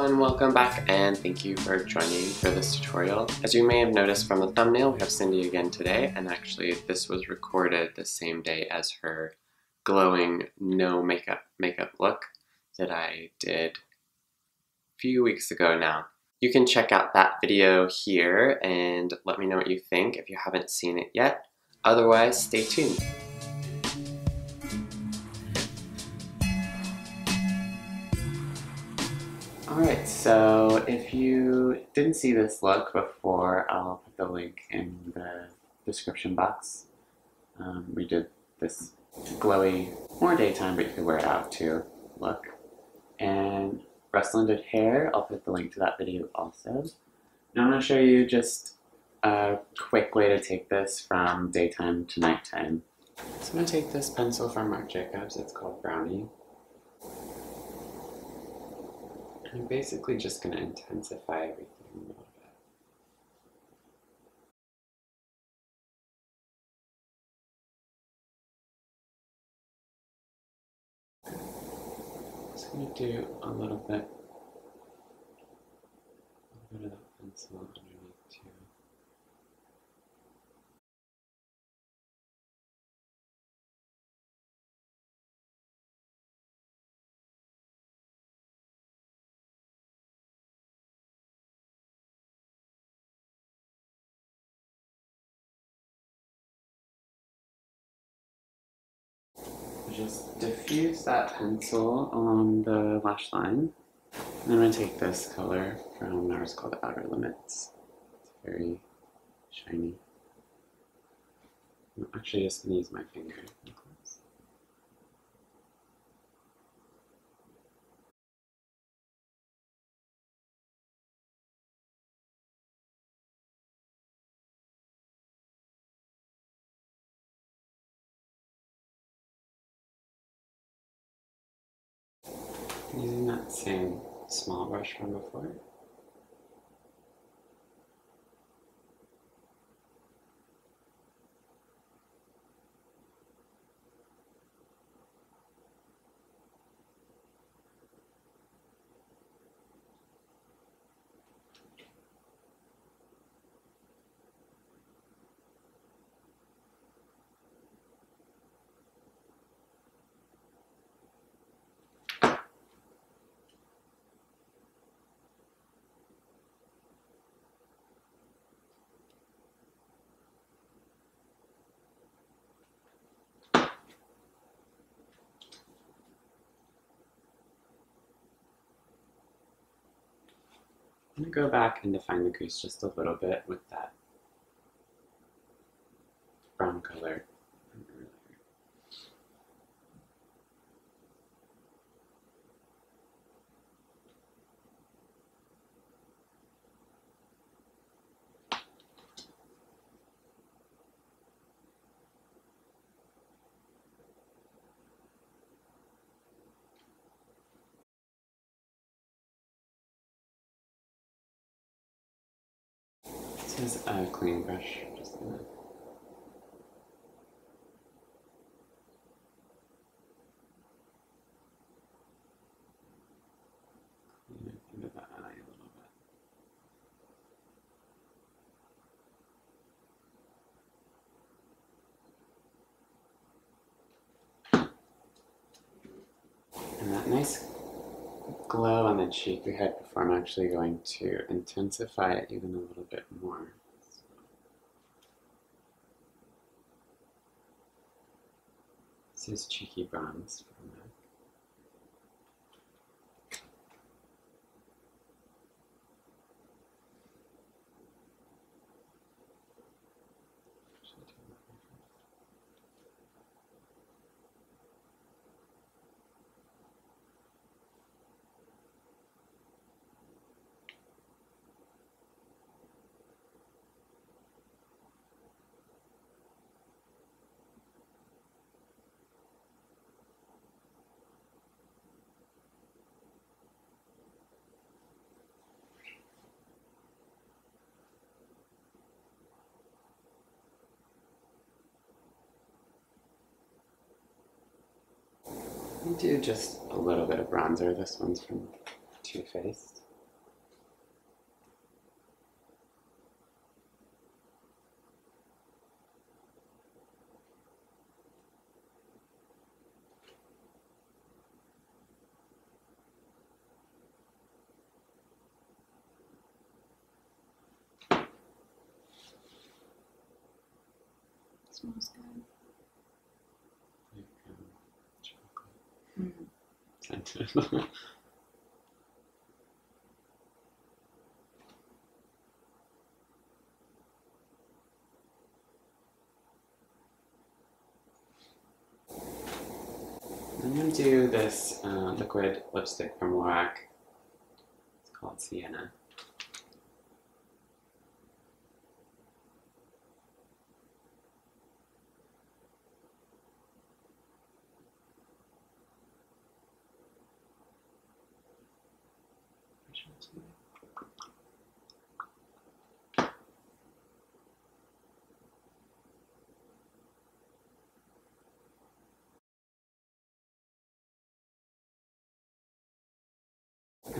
everyone, welcome back and thank you for joining for this tutorial. As you may have noticed from the thumbnail, we have Cindy again today and actually this was recorded the same day as her glowing no makeup makeup look that I did a few weeks ago now. You can check out that video here and let me know what you think if you haven't seen it yet. Otherwise, stay tuned. Alright, so if you didn't see this look before, I'll put the link in the description box. Um, we did this glowy, more daytime, but you could wear it out too look. And Ruslan did hair, I'll put the link to that video also. Now I'm going to show you just a quick way to take this from daytime to nighttime. So I'm going to take this pencil from Marc Jacobs, it's called Brownie. I'm basically just going to intensify everything a little bit. Just going to do a little bit, a little bit of that pencil Just diffuse that pencil along the lash line. And I'm going to take this color from NARS called Outer Limits. It's very shiny. I'm actually just going to use my finger. Same small brush from before. I'm going to go back and define the crease just a little bit with that brown color. This is a clean brush. Just gonna eye a little bit. And that nice glow on the cheek we had before, I'm actually going to intensify it even a little bit more. This is Cheeky Bronze from We do just a little bit of bronzer. This one's from Too Faced. It smells good. I'm gonna do this uh, liquid lipstick from Lorac. It's called Sienna.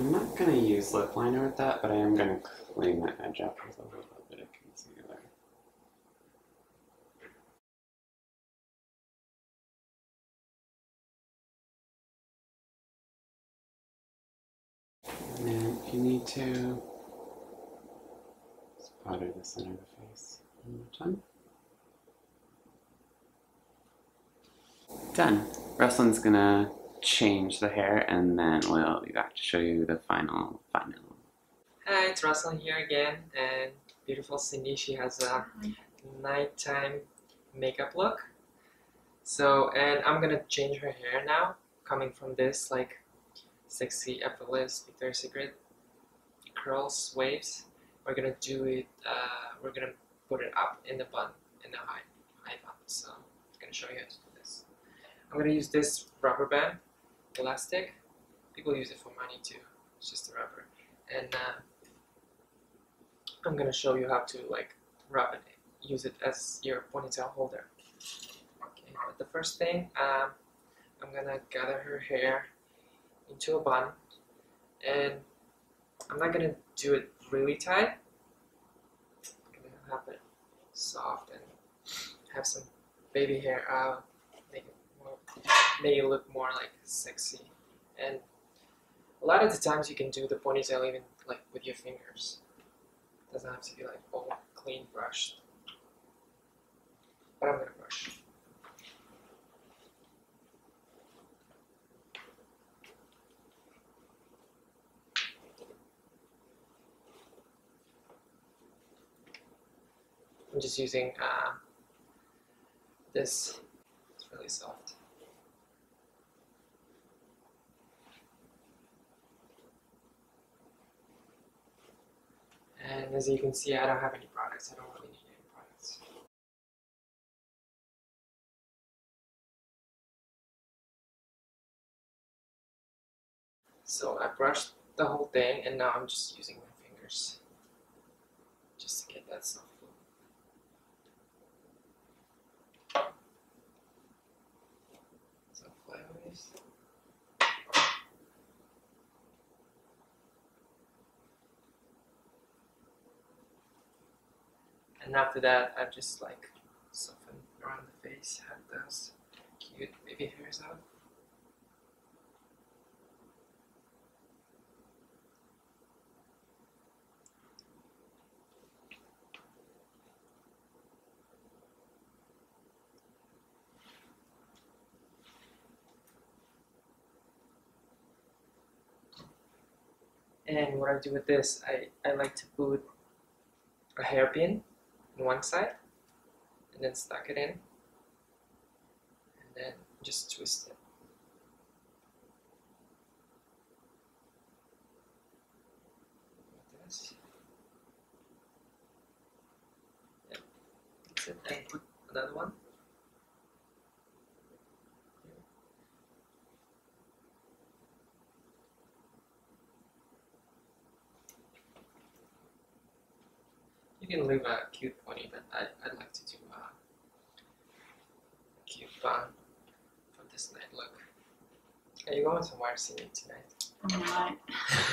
I'm not gonna use lip liner with that, but I am gonna clean the edge up with a little bit of concealer. And then if you need to, powder the center of the face one more time. Done. Ruslan's gonna change the hair and then we'll be back to show you the final final. Hi, it's Ruslan here again, and beautiful Cindy. She has a nighttime makeup look. So, and I'm gonna change her hair now, coming from this like sexy, effortless Victoria's Secret curls waves. We're gonna do it. Uh, we're gonna put it up in the bun, in the high high bun. So, I'm gonna show you how to do this. I'm gonna use this rubber band, elastic. People use it for money too. It's just a rubber, and uh, I'm gonna show you how to like wrap it, use it as your ponytail holder. Okay, but the first thing, um, I'm gonna gather her hair into a bun, and I'm not gonna do it really tight. I'm gonna have it soft and have some baby hair out, it look more like sexy. And a lot of the times you can do the ponytail even like with your fingers doesn't have to be like all clean brushed. But I'm gonna brush. I'm just using uh, this. It's really soft. And as you can see, I don't have any products. I don't really need any products. So I brushed the whole thing, and now I'm just using my fingers just to get that soft look. So flyaways. And after that, I just like soften around the face, have those cute baby hairs out. And what I do with this, I, I like to put a hairpin one side and then stuck it in and then just twist it. Yep. And put another one. You can leave a cute pony, but I, I'd like to do a cute bun for this night look. Are you going somewhere singing tonight? I'm not.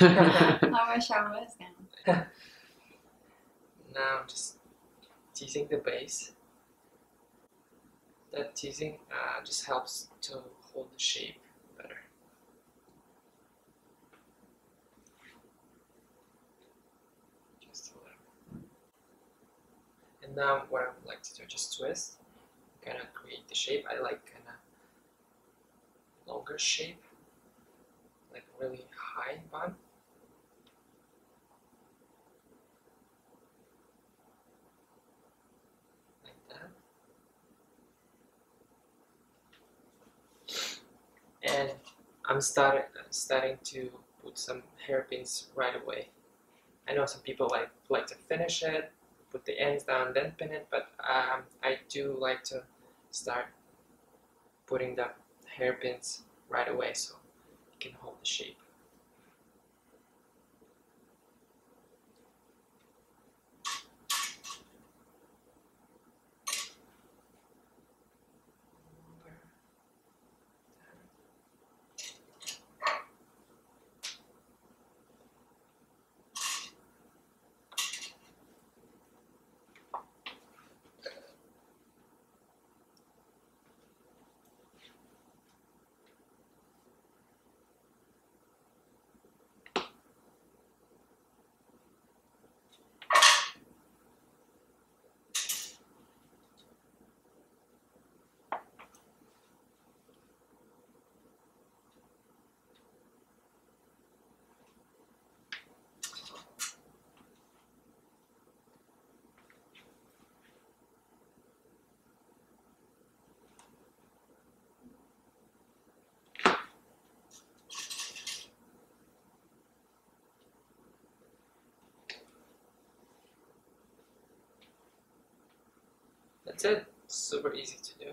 I wish I was now. Now just teasing the base. That teasing uh, just helps to hold the shape better. Just a little. And now what I would like to do, just twist kind of create the shape. I like kind of longer shape, like really high bun. And I'm starting starting to put some hairpins right away. I know some people like like to finish it, put the ends down, then pin it, but um, I do like to start putting the hairpins right away so it can hold the shape. That's it. Super easy to do.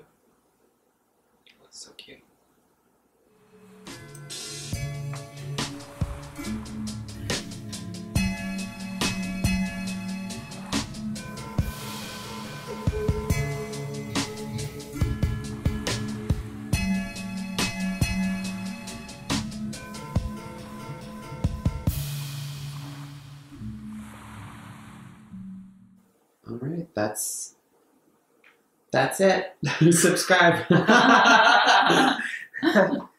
Looks so cute. All right, that's that's it. Subscribe.